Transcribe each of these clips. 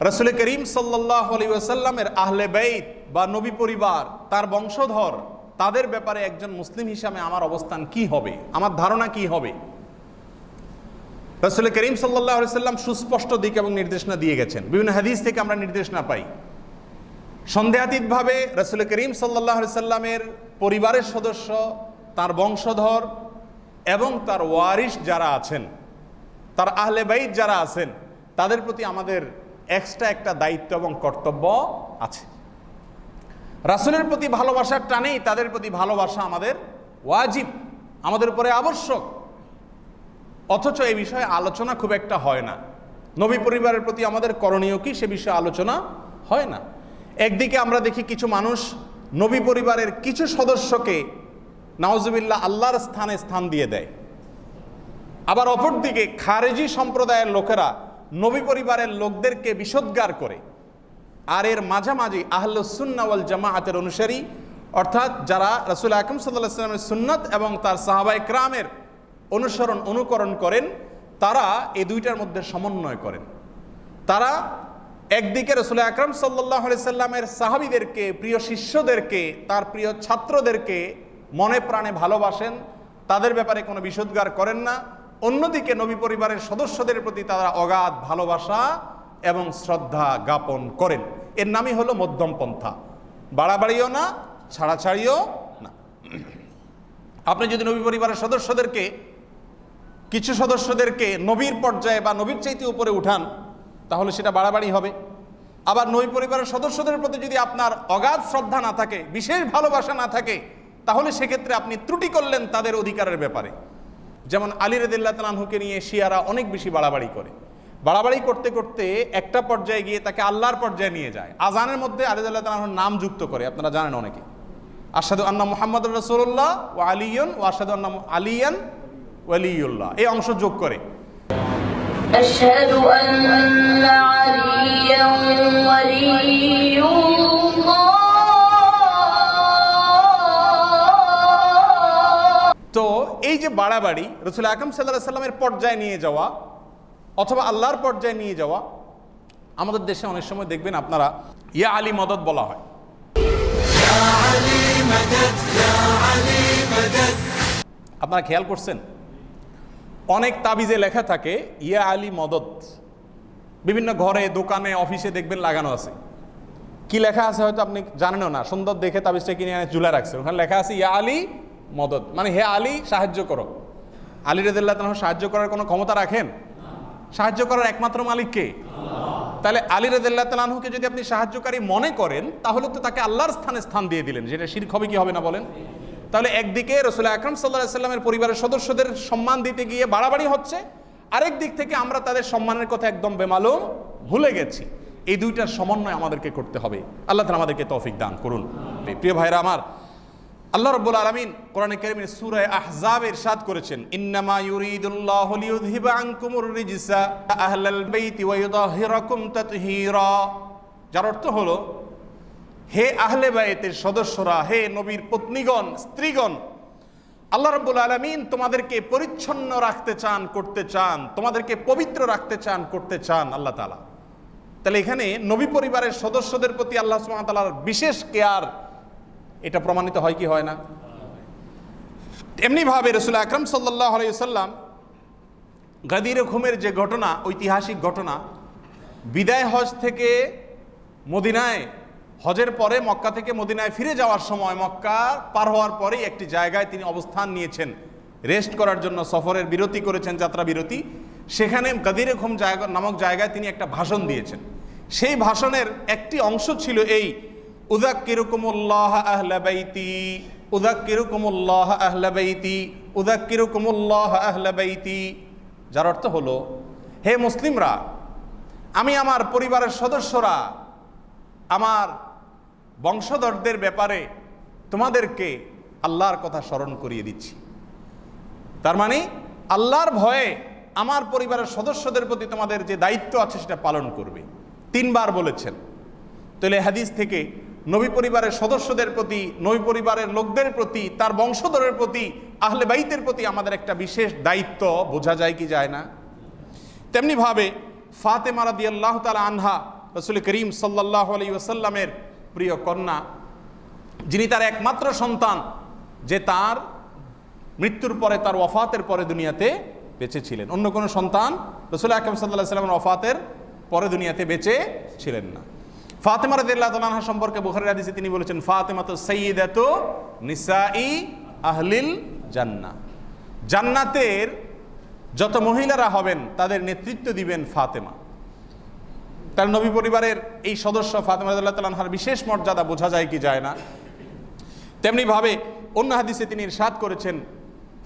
রসুল করিম সাল্লাহ আলী ওয়াসাল্লামের আহলে বেইত বা নবী পরিবার, তার বংশধর, তাদের ব্যাপারে একজন মুসলিম হিসাবে আমার অবস্থান কি হবে? আমার ধারণা কি হবে? রসুল করিম সাল্লাহ সাল্লাম সুস্পষ্ট দিক এবং নির্দেশনা দিয়ে গেছেন। বিভিন্ন হাদিস থেকে আমরা নির্দেশনা পাই। সন্দেহাতীতভাবে রসুল করিম সাল্লাহ সাল্লামের পরিবারের সদস্য, তার বংশধর এবং তার ওয়ারিশ যারা আছেন, তার আহলে বাইত যারা আছেন, তাদের প্রতি আমাদের এক্সট্রা একটা দায়িত্ব এবং কর্তব্য আছে। রাসুলের প্রতি ভালোবাসার টানেই তাদের প্রতি ভালোবাসা আমাদের ওয়াজিব, আমাদের উপরে আবশ্যক। অথচ এই বিষয়ে আলোচনা খুব একটা হয় না। নবী পরিবারের প্রতি আমাদের করণীয় কি সে বিষয়ে আলোচনা হয় না। একদিকে আমরা দেখি কিছু মানুষ নবী পরিবারের কিছু সদস্যকে নওয়াজবিল্লা আল্লাহর স্থানে স্থান দিয়ে দেয়। আবার অপরদিকে খারেজি সম্প্রদায়ের লোকেরা নবী পরিবারের লোকদেরকে বিষোদ্গার করে। আর এর মাঝামাঝি আহলুসুন্নাওয়াল জামাহাতের অনুসারী, অর্থাৎ যারা রসুল সাল্লাহ সাল্লামের সুন্নত এবং তার সাহাবাই ক্রামের অনুসরণ, অনুকরণ করেন, তারা এই দুইটার মধ্যে সমন্বয় করেন। তারা একদিকে রসুল আকরম সাল্লাহ সাল্লামের সাহাবিদেরকে, প্রিয় শিষ্যদেরকে, তার প্রিয় ছাত্রদেরকে মনে প্রাণে ভালোবাসেন, তাদের ব্যাপারে কোনো বিষোদ্গার করেন না। অন্যদিকে নবী পরিবারের সদস্যদের প্রতি তারা অগাধ ভালোবাসা এবং শ্রদ্ধা জ্ঞাপন করেন। এর নামই হলো মধ্যম পন্থা। বাড়াবাড়িও না, ছাড়াছাড়িও না। আপনি যদি নবী পরিবারের সদস্যদেরকে, কিছু সদস্যদেরকে নবীর পর্যায়ে বা নবীর চাইতে উপরে উঠান, তাহলে সেটা বাড়াবাড়ি হবে। আবার নবী পরিবারের সদস্যদের প্রতি যদি আপনার অগাধ শ্রদ্ধা না থাকে, বিশেষ ভালোবাসা না থাকে, তাহলে সেক্ষেত্রে আপনি ত্রুটি করলেন তাদের অধিকারের ব্যাপারে। যেমন আলী রদুল্লাহ তালাহুকে নিয়ে শিয়ারা অনেক বেশি বাড়াবাড়ি করে বাড়াবাড়ি করতে করতে একটা পর্যায়ে গিয়ে তাকে আল্লাহর পর্যায়ে নিয়ে যায় আজানের মধ্যে আলিদুল্লাহ তালাহুর নাম যুক্ত করে আপনারা জানেন অনেকে আসাদু আন্না মোহাম্মদ রসুল্লাহ ও আলিয়ন ও আসাদু আন্না আলিয়ান ওয়ালিউল্লাহ এই অংশ যোগ করে أشهد أن عليا এই যে বাড়াবাড়ি, রসুল আকরম সাল্লাহ সাল্লামের পর্যায়ে নিয়ে যাওয়া অথবা আল্লাহর পর্যায়ে নিয়ে যাওয়া, আমাদের দেশে অনেক সময় দেখবেন আপনারা ইয়া আলী মদত বলা হয়। আপনারা খেয়াল করছেন? অনেক তাবিজে লেখা থাকে, ইয়া আলী মদত। বিভিন্ন ঘরে, দোকানে, অফিসে দেখবেন লাগানো আছে। কি লেখা আছে হয়তো আপনি জানেনও না, সুন্দর দেখে তাবিজটা কিনে এনে ঝুলে রাখছে ওখানে লেখা আছে, ইয়া আলী মদত। মানে হে আলী, সাহায্য করো। আলী রেদুল্লাহ সাহায্য করার কোনো ক্ষমতা রাখেন? সাহায্য করার একমাত্র মালিক কে? তাহলে আলী রেদুল্লাহ তালাহুকে যদি আপনি সাহায্যকারী মনে করেন, তাহলে তো তাকে আল্লাহর স্থানে স্থান দিয়ে দিলেন। যেটা শির্ক হবে কি হবে না বলেন? তাহলে একদিকে রসুল আকরম সাল্লাহ সাল্লামের পরিবারের সদস্যদের সম্মান দিতে গিয়ে বাড়াবাড়ি হচ্ছে। আরেক দিক থেকে আমরা তাদের সম্মানের কথা একদম বেমালুম ভুলে গেছি। এই দুইটার সমন্বয় আমাদেরকে করতে হবে। আল্লাহ তালা আমাদেরকে তৌফিক দান করুন। প্রিয় ভাইরা আমার আল্লাহ রাব্বুল আলামিন কোরআনে কারীমের সূরা আহজাব ইরশাদ করেছেন, ইন্নামা ইউরিদুল্লাহু লিইউযহিবা আনকুমুর রিজসা আহলাল বাইতি ওয়া ইউতাহিরাকুম তাতহীরা। যার অর্থ হলো, হে আহলে বাইতের সদস্যরা, হে নবীর পত্নীগণ, স্ত্রীগণ, আল্লাহ রাব্বুল আলামিন তোমাদেরকে পরিচ্ছন্ন রাখতে চান, করতে চান, তোমাদেরকে পবিত্র রাখতে চান, করতে চান আল্লাহ তাআলা। তাহলে এখানে নবী পরিবারের সদস্যদের প্রতি আল্লাহ সুবহানাহু বিশেষ কেয়ার এটা প্রমাণিত হয় কি হয় না? এমনিভাবে রসুল আকরম সাল্লাহ আলাইসাল্লাম গাদির ঘুমের যে ঘটনা, ঐতিহাসিক ঘটনা, বিদায় হজ থেকে মদিনায়, হজের পরে মক্কা থেকে মদিনায় ফিরে যাওয়ার সময়, মক্কা পার হওয়ার পরেই একটি জায়গায় তিনি অবস্থান নিয়েছেন। রেস্ট করার জন্য সফরের বিরতি করেছেন, যাত্রা বিরতি। সেখানে গাদিরে ঘুম জায়গা নামক জায়গায় তিনি একটা ভাষণ দিয়েছেন। সেই ভাষণের একটি অংশ ছিল এই যার অর্থ হলো, হে মুসলিমরা, আমি আমার পরিবারের সদস্যরা, আমার বংশধরদের ব্যাপারে তোমাদেরকে আল্লাহর কথা স্মরণ করিয়ে দিচ্ছি। তার মানে আল্লাহর ভয়ে আমার পরিবারের সদস্যদের প্রতি তোমাদের যে দায়িত্ব আছে সেটা পালন করবে। তিনবার বলেছেন। তাহলে হাদিস থেকে নবী পরিবারের সদস্যদের প্রতি, নবী পরিবারের লোকদের প্রতি, তার বংশধরের প্রতি, আহলে বাইতের প্রতি আমাদের একটা বিশেষ দায়িত্ব। বোঝা যায় কি যায় না? তেমনিভাবে ফাতেমা রাদি আল্লাহ তালা আনহা, রসুল করিম সাল্লাহ আলী ওসাল্লামের প্রিয় কন্যা, যিনি তার একমাত্র সন্তান, যে তার মৃত্যুর পরে, তার ওয়াফাতের পরে দুনিয়াতে বেঁচে ছিলেন। অন্য কোনো সন্তান রসুল আকরম সাল্লাহ সাল্লামের ওয়াফাতের পরে দুনিয়াতে বেঁচে ছিলেন না। ফাতেমা রাদিল্লাহ তালাহা সম্পর্কে বুখারের হাদিসে তিনি বলেছেন ফাতেমা তো সঈদ এত নিসাই আহলিল জান্না জান্নাতের যত মহিলারা হবেন, তাদের নেতৃত্ব দিবেন ফাতেমা। তার নবী পরিবারের এই সদস্য ফাতেমা রাদিল্লাহ তালাহার বিশেষ মর্যাদা বোঝা যায় কি যায় না। তেমনিভাবে অন্য হাদিসে তিনি ইরশাদ করেছেন,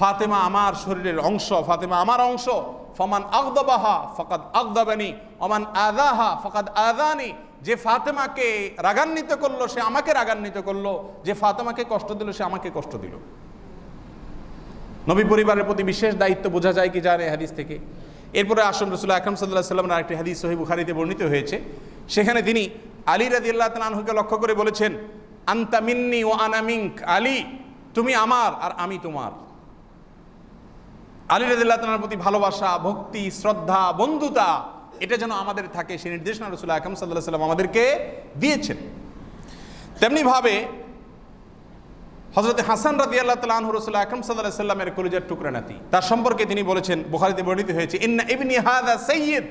ফাতেমা আমার শরীরের অংশ, ফাতেমা আমার অংশ। ফমান আগদাবাহা ফকাদ আগদাবানি অমান আদাহা ফকাদ আদানি যে ফাতেমাকে রাগান্বিত করল, সে আমাকে রাগান্বিত করল। যে ফাতেমাকে কষ্ট দিল, সে আমাকে কষ্ট দিল। নবী পরিবারের প্রতি বিশেষ দায়িত্ব বোঝা যায় কি জানে হাদিস থেকে। এরপরে আসন রসুল্লাহ আকরম সাল্লাহ সাল্লামের আরেকটি হাদিস সহি বুখারিতে বর্ণিত হয়েছে। সেখানে তিনি আলী রাদি আল্লাহ তালাহুকে লক্ষ্য করে বলেছেন, আন্তা মিন্নি ও আনামিঙ্ক আলী, তুমি আমার আর আমি তোমার। আলী রাদিল্লাহ তালার প্রতি ভালোবাসা, ভক্তি, শ্রদ্ধা, বন্ধুতা, এটা যেন আমাদের থাকে সে নির্দেশনা রসুল্লাহ আকরম সাল্লাহ সাল্লাম আমাদেরকে দিয়েছেন। তেমনিভাবে হজরত হাসান রাজি আল্লাহ তালাহ রসুল্লাহ আকরম সাল্লাহ সাল্লামের কলিজার টুকরা নাতি। তার সম্পর্কে তিনি বলেছেন, বুখারিতে বর্ণিত হয়েছে, ইন্না ইবনি হাদা সৈয়দ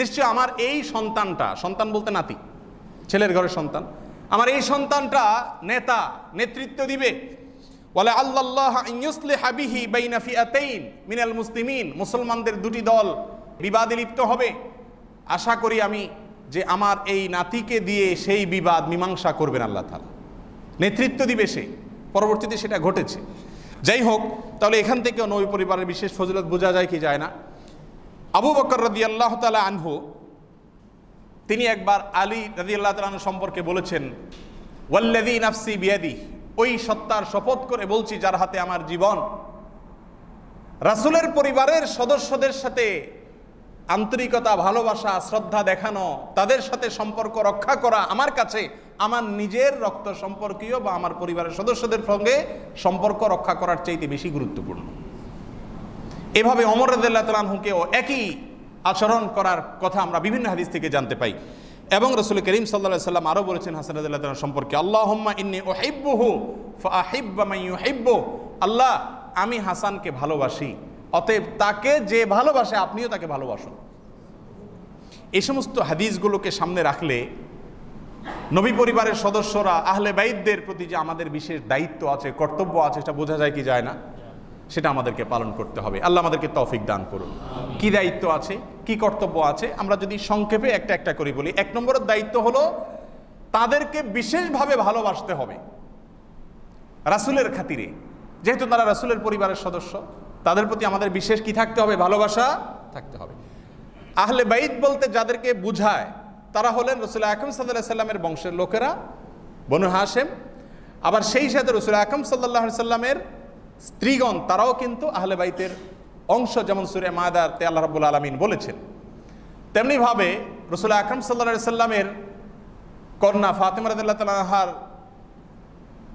নিশ্চয় আমার এই সন্তানটা, সন্তান বলতে নাতি, ছেলের ঘরের সন্তান, আমার এই সন্তানটা নেতা, নেতৃত্ব দিবে। বলে আল্লাহ ইউসলে হাবিহি বাইনা মিনাল মুসলিমিন। মুসলমানদের দুটি দল বিবাদে লিপ্ত হবে। আশা করি আমি যে আমার এই নাতিকে দিয়ে সেই বিবাদ মীমাংসা করবেন আল্লাহ তালা নেতৃত্ব দিবে সে। পরবর্তীতে সেটা ঘটেছে। যাই হোক, তাহলে এখান থেকেও নবী পরিবারের বিশেষ ফজিলত বোঝা যায় কি যায় না। আবু বকর রদি আল্লাহ তালা আনহু, তিনি একবার আলী রদি আল্লাহ সম্পর্কে বলেছেন ওয়াল্লাদি নাফসি বিয়াদি ওই সত্তার শপথ করে বলছি, যার হাতে আমার জীবন। রাসুলের পরিবারের সদস্যদের সাথে আন্তরিকতা, ভালোবাসা, শ্রদ্ধা দেখানো, তাদের সাথে সম্পর্ক রক্ষা করা, আমার কাছে আমার নিজের রক্ত সম্পর্কীয় বা আমার পরিবারের সদস্যদের সঙ্গে সম্পর্ক রক্ষা করার চাইতে বেশি গুরুত্বপূর্ণ। এভাবে অমর রদুল্লাহ তালাহুকেও একই আচরণ করার কথা আমরা বিভিন্ন হাদিস থেকে জানতে পাই। এবং রসুল করিম সাল্লা সাল্লাম আরও বলেছেন হাসান রদুল্লাহ তালাহ সম্পর্কে আল্লাহ ইন্নি ও হেব্বহু হেব্বু আল্লাহ, আমি হাসানকে ভালোবাসি, অতএব তাকে যে ভালোবাসে আপনিও তাকে ভালোবাসুন। এই সমস্ত হাদিসগুলোকে সামনে রাখলে নবী পরিবারের সদস্যরা, আহলে বাইদদের প্রতি যে আমাদের বিশেষ দায়িত্ব আছে, কর্তব্য আছে, সেটা বোঝা যায় কি যায় না? সেটা আমাদেরকে পালন করতে হবে। আল্লাহ আমাদেরকে তৌফিক দান করুন। কি দায়িত্ব আছে? কি কর্তব্য আছে? আমরা যদি সংক্ষেপে একটা একটা করে বলি। এক নম্বরের দায়িত্ব হলো তাদেরকে বিশেষভাবে ভালোবাসতে হবে। রাসুলের খাতিরে। যেহেতু তারা রাসুলের পরিবারের সদস্য, তাদের প্রতি আমাদের বিশেষ কি থাকতে হবে? ভালোবাসা থাকতে হবে। আহলে বাইদ বলতে যাদেরকে বুঝায়, তারা হলেন রসুল আকম সাল্লাহ সাল্লামের বংশের লোকেরা, বনু হাসেম আবার সেই সাথে রসুল আকম সাল্লাহ সাল্লামের স্ত্রীগণ, তারাও কিন্তু আহলে বাইতের অংশ যেমন সুরে মাদার তে আল্লাহ রাবুল আলমিন বলেছেন তেমনিভাবে রসুল আকরম সাল্লা সাল্লামের কন্যা ফাতেমা রাদিল্লাহ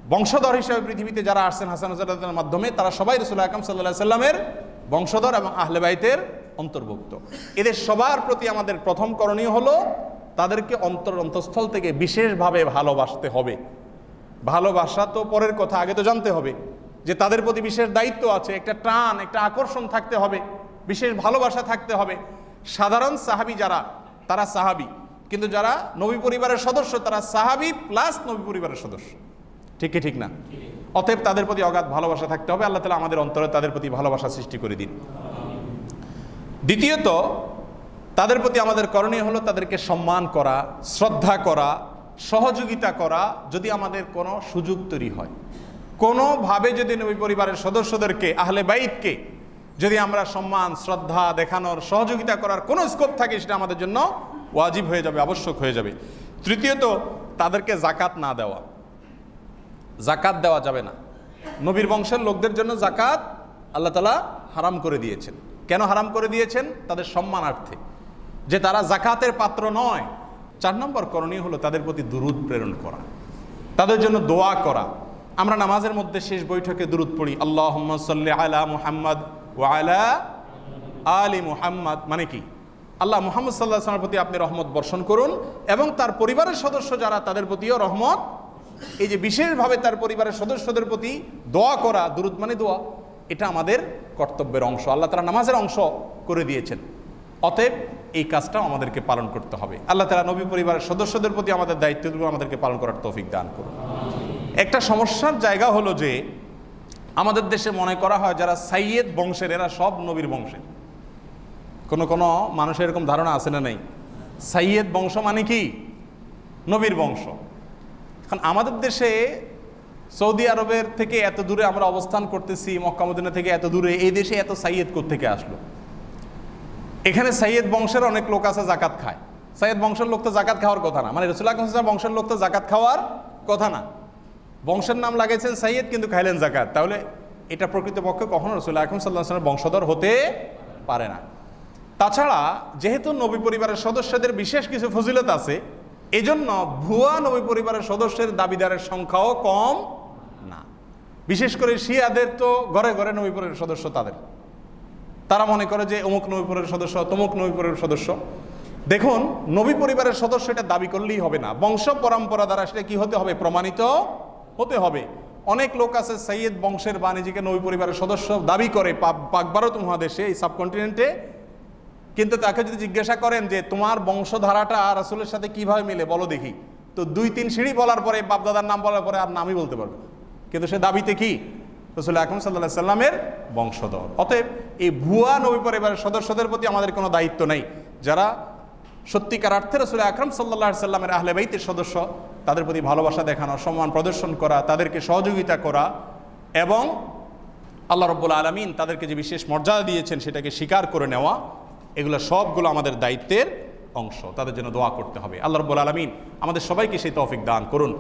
বংশধর হিসেবে পৃথিবীতে যারা আসছেন হাসান হুসাল্লাহ মাধ্যমে, তারা সবাই রসুল আকরম সাল্লাহ সাল্লামের বংশধর এবং আহলে বাইতের অন্তর্ভুক্ত। এদের সবার প্রতি আমাদের প্রথম করণীয় হলো তাদেরকে অন্তর অন্তঃস্থল থেকে বিশেষভাবে ভালোবাসতে হবে। ভালোবাসা তো পরের কথা, আগে তো জানতে হবে। যে তাদের প্রতি বিশেষ দায়িত্ব আছে, একটা টান, একটা আকর্ষণ থাকতে হবে, বিশেষ ভালোবাসা থাকতে হবে। সাধারণ সাহাবি যারা, তারা সাহাবি। কিন্তু যারা নবী পরিবারের সদস্য, তারা সাহাবি প্লাস নবী পরিবারের সদস্য। ঠিক কি ঠিক না? অতএব তাদের প্রতি অগাধ ভালোবাসা থাকতে হবে। আল্লাহ তালা আমাদের অন্তরে তাদের প্রতি ভালোবাসা সৃষ্টি করে দিন। দ্বিতীয়ত, তাদের প্রতি আমাদের করণীয় হলো তাদেরকে সম্মান করা, শ্রদ্ধা করা, সহযোগিতা করা, যদি আমাদের কোনো সুযোগ তৈরি হয়। কোনোভাবে যদি নবী পরিবারের সদস্যদেরকে, আহলে বাইদকে যদি আমরা সম্মান, শ্রদ্ধা দেখানোর সহযোগিতা করার কোনো স্কোপ থাকে, সেটা আমাদের জন্য ওয়াজিব হয়ে যাবে, আবশ্যক হয়ে যাবে। তৃতীয়ত, তাদেরকে জাকাত না দেওয়া। জাকাত দেওয়া যাবে না। নবীর বংশের লোকদের জন্য জাকাত আল্লাহ তালা হারাম করে দিয়েছেন। কেন হারাম করে দিয়েছেন? তাদের সম্মানার্থে। যে তারা জাকাতের পাত্র নয়, চার নম্বর করণীয় হলো তাদের প্রতি দুরুদ প্রেরণ করা। তাদের জন্য দোয়া করা। আমরা নামাজের মধ্যে শেষ বৈঠকে দুরুদ পড়ি আল্লাহ সাল্লি আলা মুহাম্মদ ও আলা আলী মুহাম্মদ। মানে কি? আল্লাহ মোহাম্মদ সাল্লাহ প্রতি আপনি রহমত বর্ষণ করুন এবং তার পরিবারের সদস্য যারা, তাদের প্রতিও রহমত। এই যে বিশেষভাবে তার পরিবারের সদস্যদের প্রতি দোয়া করা, দুরুদ মানে দোয়া, এটা আমাদের কর্তব্যের অংশ। আল্লাহ তারা নামাজের অংশ করে দিয়েছেন। অতএব এই কাজটাও আমাদেরকে পালন করতে হবে। আল্লাহ তালা নবী পরিবারের সদস্যদের প্রতি আমাদের দায়িত্বগুলো আমাদেরকে পালন করার তৌফিক দান করুন। একটা সমস্যার জায়গা হলো যে আমাদের দেশে মনে করা হয় যারা সাইয়েদ বংশের, এরা সব নবীর বংশের কোনো কোনো মানুষের এরকম ধারণা আছে না নাই? সাইয়েদ বংশ মানে কি? নবীর বংশ। এখন আমাদের দেশে সৌদি আরবের থেকে এত দূরে আমরা অবস্থান করতেছি মক্কামদিনা থেকে এত দূরে এই দেশে এত সাইয়েদ থেকে আসলো? এখানে সাইয়েদ বংশের অনেক লোক আছে জাকাত খায়। সাইয়েদ বংশের লোক তো জাকাত খাওয়ার কথা না। মানে রসুল্লাহ বংশের লোক তো জাকাত খাওয়ার কথা না। বংশের নাম লাগাইছেন সাইয়েদ, কিন্তু খাইলেন জাকাত। তাহলে এটা প্রকৃতপক্ষে কখনো রসুল্লাহ আকরম সাল্লাহ বংশধর হতে পারে না। তাছাড়া যেহেতু নবী পরিবারের সদস্যদের বিশেষ কিছু ফজিলত আছে, এজন্য ভুয়া নবী পরিবারের সদস্যের দাবিদারের সংখ্যাও কম না। বিশেষ করে শিয়াদের তো ঘরে ঘরে নবী পরিবারের সদস্য তাদের। তারা মনে করে যে অমুক নবী পরিবারের সদস্য, তমুক নবী পরিবারের সদস্য। দেখুন, নবী পরিবারের সদস্য এটা দাবি করলেই হবে না। বংশ পরম্পরা দ্বারা সেটা কি হতে হবে? প্রমাণিত হতে হবে। অনেক লোক আছে সৈয়দ বংশের বা নিজেকে নবী পরিবারের সদস্য দাবি করে পাক- পাক ভারত মহাদেশে এই সাবকন্টিনেন্টে। কিন্তু তাকে যদি জিজ্ঞাসা করেন যে, তোমার বংশধারাটা রাসুলের সাথে কীভাবে মিলে? বলো দেখি। তো দুই, তিন সিঁড়ি বলার পরে, বাপদাদার নাম বলার পরে আর নামই বলতে পারবে কিন্তু সে দাবিতে কি? রসুল আকরম সাল্লাহ সাল্লামের বংশধর। অতএব এই ভুয়া নবী পরিবারের সদস্যদের প্রতি আমাদের কোনো দায়িত্ব নেই। যারা সত্যিকার অর্থে রসুল আকরম সাল্লাহ সাল্লামের আহলে বাইতের সদস্য তাদের প্রতি ভালোবাসা দেখানো, সম্মান প্রদর্শন করা, তাদেরকে সহযোগিতা করা এবং আল্লাহ রব্বুল আলমিন তাদেরকে যে বিশেষ মর্যাদা দিয়েছেন সেটাকে স্বীকার করে নেওয়া, এগুলো সবগুলো আমাদের দায়িত্বের অংশ। তাদের জন্য দোয়া করতে হবে। আল্লাহ রব্বুল আলমিন আমাদের সবাইকে সেই তৌফিক দান করুন।